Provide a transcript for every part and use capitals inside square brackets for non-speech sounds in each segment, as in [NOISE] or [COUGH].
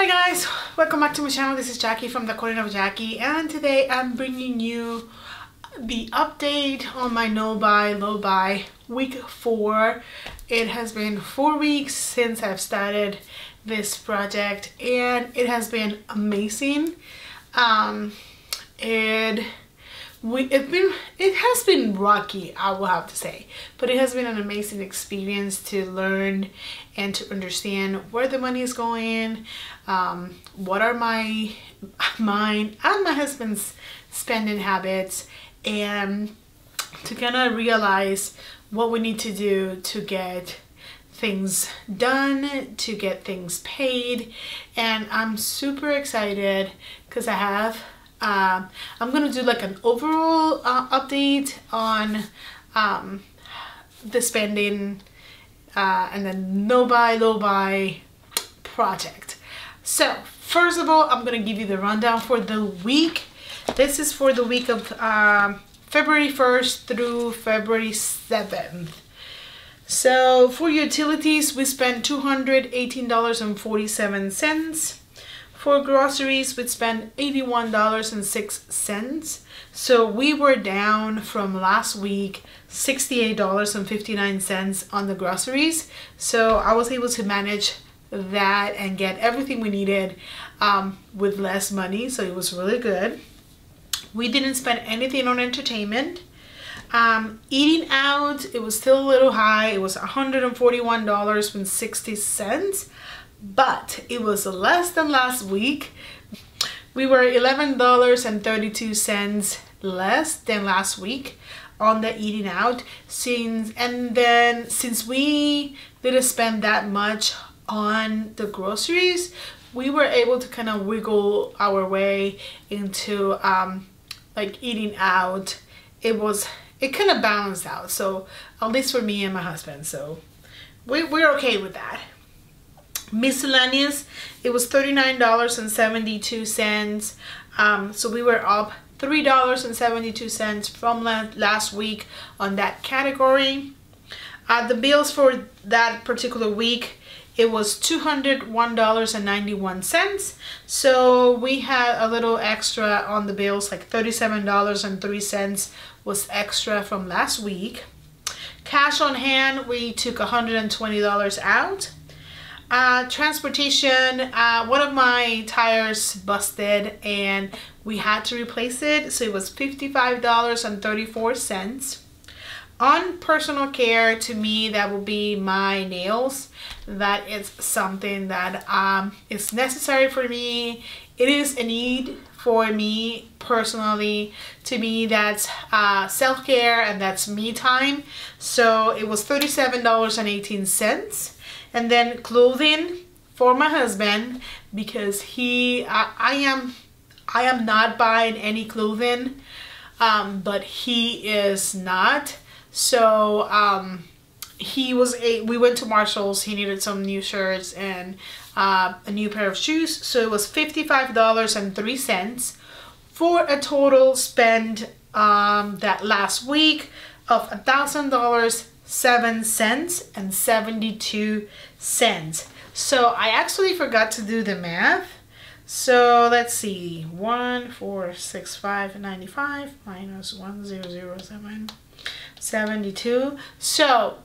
Hi guys, welcome back to my channel. This is Jackie from the Corner of Jackie and today I'm bringing you the update on my no buy, low buy week four. It has been four weeks since I've started this project and it has been amazing. Um, it we it been it has been rocky i will have to say. But it has been an amazing experience to learn and to understand where the money is going um, what are my [LAUGHS] mine and my husband's spending habits and to kind of realize what we need to do to get things done to get things paid. And i'm super excited because i have um, I'm gonna do like an overall uh, update on um, the spending uh, and then no buy low buy project. So first of all I'm gonna give you the rundown for the week. This is for the week of um, February 1st through February 7th so for utilities we spent $218.47 for groceries, we'd spend $81.06. So we were down from last week $68.59 on the groceries. So I was able to manage that and get everything we needed um, with less money. So it was really good. We didn't spend anything on entertainment. Um, eating out, it was still a little high. It was $141.60 but it was less than last week. We were $11.32 less than last week on the eating out since and then since we didn't spend that much on the groceries we were able to kind of wiggle our way into um, like eating out. It was it kind of balanced out. So at least for me and my husband. So we, we're okay with that miscellaneous. It was $39.72 um, so we were up $3.72 from last week on that category. Uh, the bills for that particular week it was $201.91 so we had a little extra on the bills like $37.03 was extra from last week. Cash on hand we took $120 out uh, transportation, uh, one of my tires busted and we had to replace it. So it was $55.34. On personal care, to me, that will be my nails. That is something that um, is necessary for me. It is a need for me personally. To me, that's uh, self-care and that's me time. So it was $37.18 and then clothing for my husband because he I, I am I am not buying any clothing um, but he is not. So um, he was a we went to Marshalls he needed some new shirts and uh, a new pair of shoes. So it was $55.03 for a total spend um, that last week of a thousand dollars 7 cents and 72 cents. So I actually forgot to do the math. So let's see, 1, 4, 6, 5, 95 minus 1, 0, 0, 7, 72. So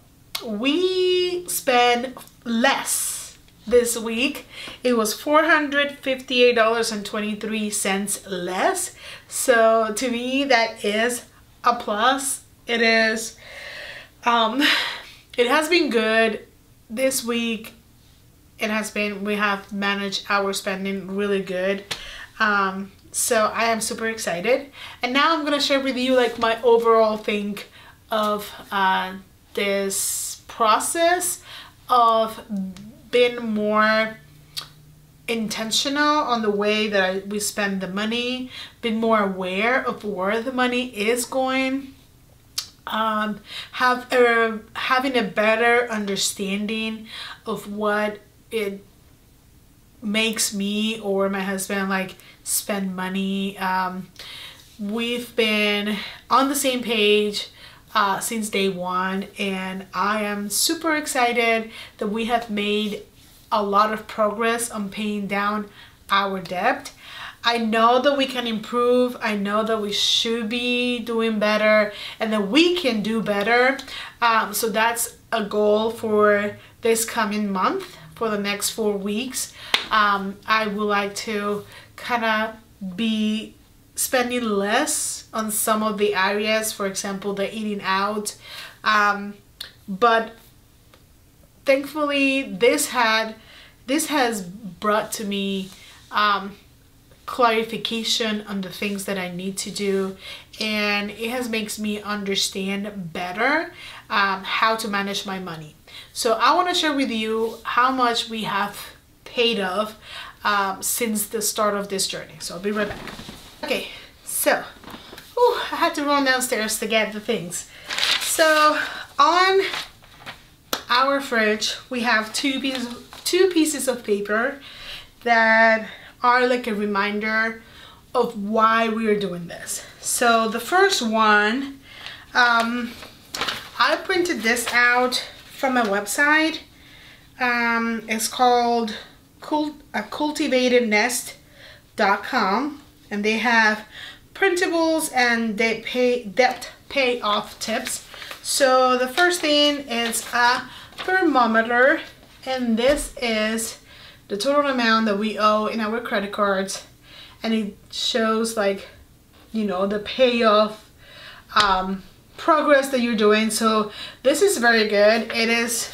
we spend less this week. It was $458.23 less. So to me, that is a plus. It is um, it has been good this week. It has been, we have managed our spending really good. Um, so I am super excited. And now I'm to share with you like my overall think of uh, this process of being more intentional on the way that I, we spend the money, being more aware of where the money is going, um, have a, having a better understanding of what it makes me or my husband like spend money. Um, we've been on the same page uh, since day one and I am super excited that we have made a lot of progress on paying down our debt. I know that we can improve. I know that we should be doing better and that we can do better. Um, so that's a goal for this coming month for the next four weeks. Um, I would like to kind of be spending less on some of the areas, for example, the eating out. Um, but thankfully, this had this has brought to me um, clarification on the things that I need to do and it has makes me understand better um, how to manage my money. So I want to share with you how much we have paid off um, since the start of this journey. So I'll be right back. Okay, so whew, I had to run downstairs to get the things. So on our fridge, we have two pieces, two pieces of paper that are like a reminder of why we are doing this. So the first one, um, I printed this out from a website. Um, it's called cult, uh, cultivatednest.com and they have printables and they pay debt payoff tips. So the first thing is a thermometer and this is the total amount that we owe in our credit cards and it shows like you know the payoff um, progress that you're doing. So this is very good. It is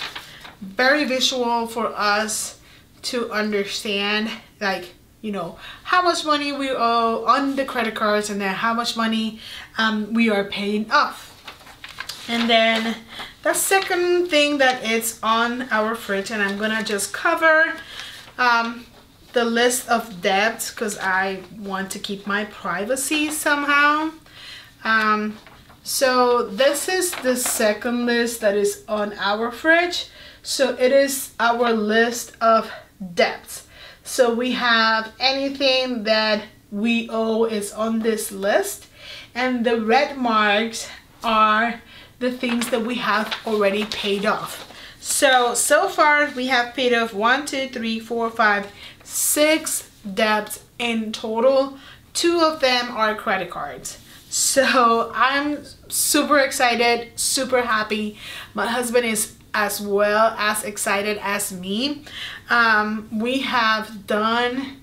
very visual for us to understand like you know how much money we owe on the credit cards and then how much money um, we are paying off. And then the second thing that is on our fridge and I'm gonna just cover um, the list of debts because I want to keep my privacy somehow. Um, so this is the second list that is on our fridge. So it is our list of debts. So we have anything that we owe is on this list. And the red marks are the things that we have already paid off. So, so far we have paid off one, two, three, four, five, six debts in total. Two of them are credit cards. So I'm super excited, super happy. My husband is as well as excited as me. Um, we have done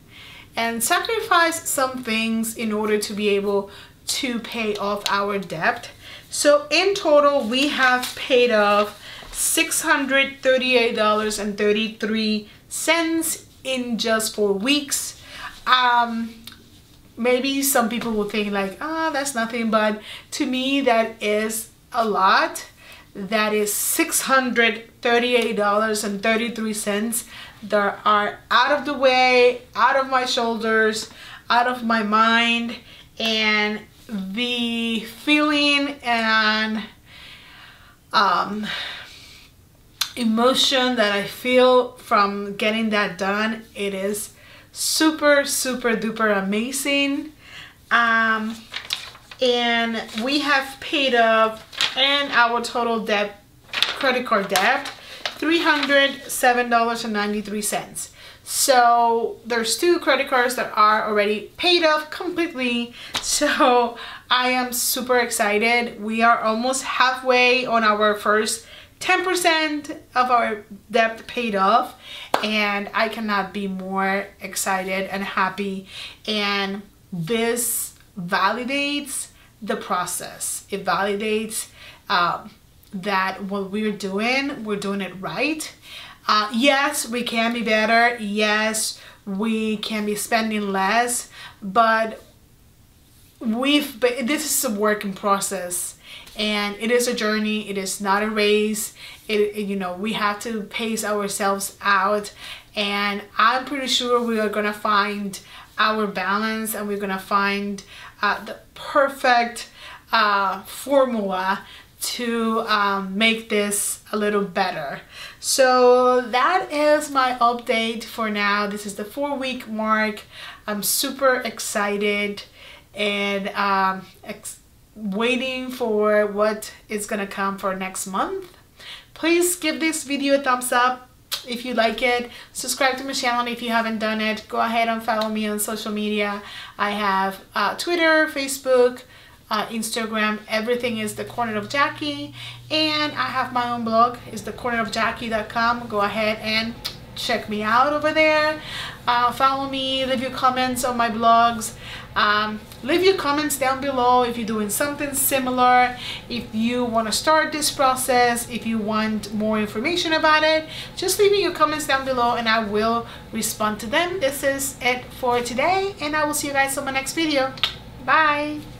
and sacrificed some things in order to be able to pay off our debt. So in total, we have paid off $638.33 in just four weeks. Um, maybe some people will think like, ah, oh, that's nothing, but to me, that is a lot. That is $638.33 that are out of the way, out of my shoulders, out of my mind, and the feeling and um, emotion that I feel from getting that done, it is super, super duper amazing. Um, and we have paid up and our total debt, credit card debt, $307.93. So there's two credit cards that are already paid off completely. [LAUGHS] So I am super excited. We are almost halfway on our first 10% of our debt paid off and I cannot be more excited and happy and this validates the process. It validates um, that what we're doing, we're doing it right uh, yes, we can be better. Yes, we can be spending less, but we've but this is a working process and it is a journey it is not a race it, it, you know we have to pace ourselves out and i'm pretty sure we are gonna find our balance and we're gonna find uh, the perfect uh, formula to um, make this a little better. So that is my update for now. This is the four week mark. I'm super excited and um, waiting for what is gonna come for next month. Please give this video a thumbs up if you like it. Subscribe to my channel if you haven't done it. Go ahead and follow me on social media. I have uh, Twitter, Facebook, uh, Instagram. Everything is the corner of Jackie. And I have my own blog. It's the corner of Jackie.com. Go ahead and check me out over there. Uh, follow me, leave your comments on my blogs. Um, leave your comments down below if you're doing something similar, if you want to start this process, if you want more information about it, just leave me your comments down below and I will respond to them. This is it for today and I will see you guys on my next video. Bye!